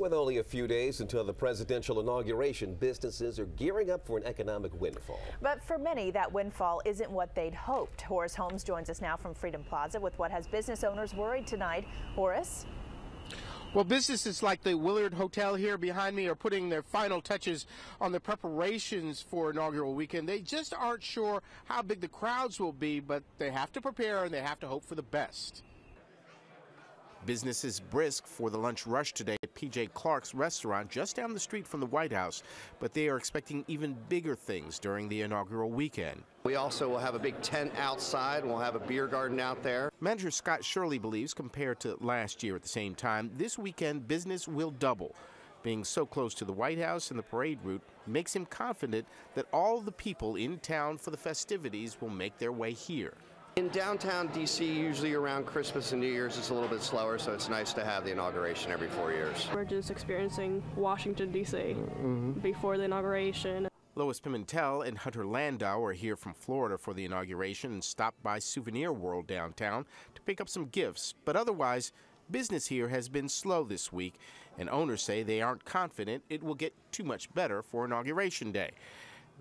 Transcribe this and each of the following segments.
With only a few days until the presidential inauguration, businesses are gearing up for an economic windfall. But for many, that windfall isn't what they'd hoped. Horace Holmes joins us now from Freedom Plaza with what has business owners worried tonight. Horace? Well, businesses like the Willard Hotel here behind me are putting their final touches on the preparations for inaugural weekend. They just aren't sure how big the crowds will be, but they have to prepare and they have to hope for the best. Business is brisk for the lunch rush today at PJ Clarke's restaurant just down the street from the White House, but they are expecting even bigger things during the inaugural weekend. We also will have a big tent outside. We'll have a beer garden out there. Manager Scott Shirley believes, compared to last year at the same time, this weekend business will double. Being so close to the White House and the parade route makes him confident that all the people in town for the festivities will make their way here. In downtown D.C., usually around Christmas and New Year's, it's a little bit slower, so it's nice to have the inauguration every four years. We're just experiencing Washington, D.C. Mm-hmm. before the inauguration. Lois Pimentel and Hunter Landau are here from Florida for the inauguration and stopped by Souvenir World downtown to pick up some gifts. But otherwise, business here has been slow this week, and owners say they aren't confident it will get too much better for Inauguration Day.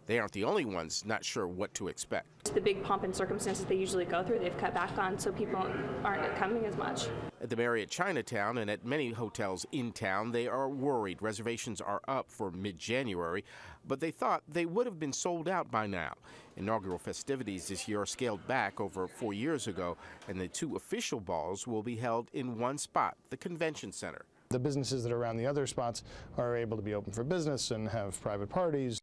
They aren't the only ones not sure what to expect. The big pomp and circumstances they usually go through, they've cut back on, so people aren't coming as much. At the Marriott Chinatown and at many hotels in town, they are worried. Reservations are up for mid January, but they thought they would have been sold out by now. Inaugural festivities this year are scaled back over four years ago, and the two official balls will be held in one spot, the convention center. The businesses that are around the other spots are able to be open for business and have private parties.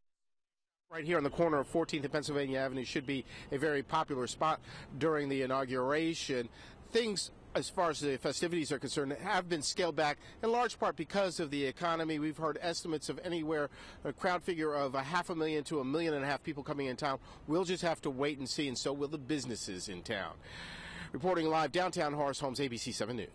Right here on the corner of 14th and Pennsylvania Avenue should be a very popular spot during the inauguration. Things as far as the festivities are concerned, have been scaled back in large part because of the economy. We've heard estimates of anywhere, a crowd figure of a half a million to a million and a half people coming in town. We'll just have to wait and see, and so will the businesses in town. Reporting live downtown Horace Holmes, ABC 7 News.